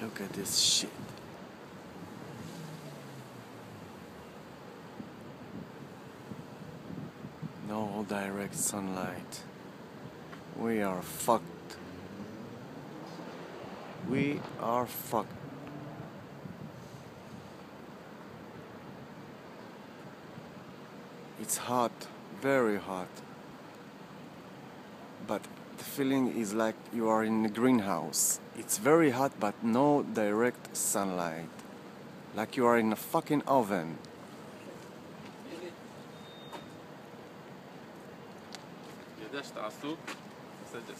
Look at this shit. No direct sunlight. We are fucked. We are fucked. It's hot, very hot But the feeling is like you are in a greenhouse. It's very hot, but no direct sunlight. Like you are in a fucking oven. יודע שתעשו, בסדר.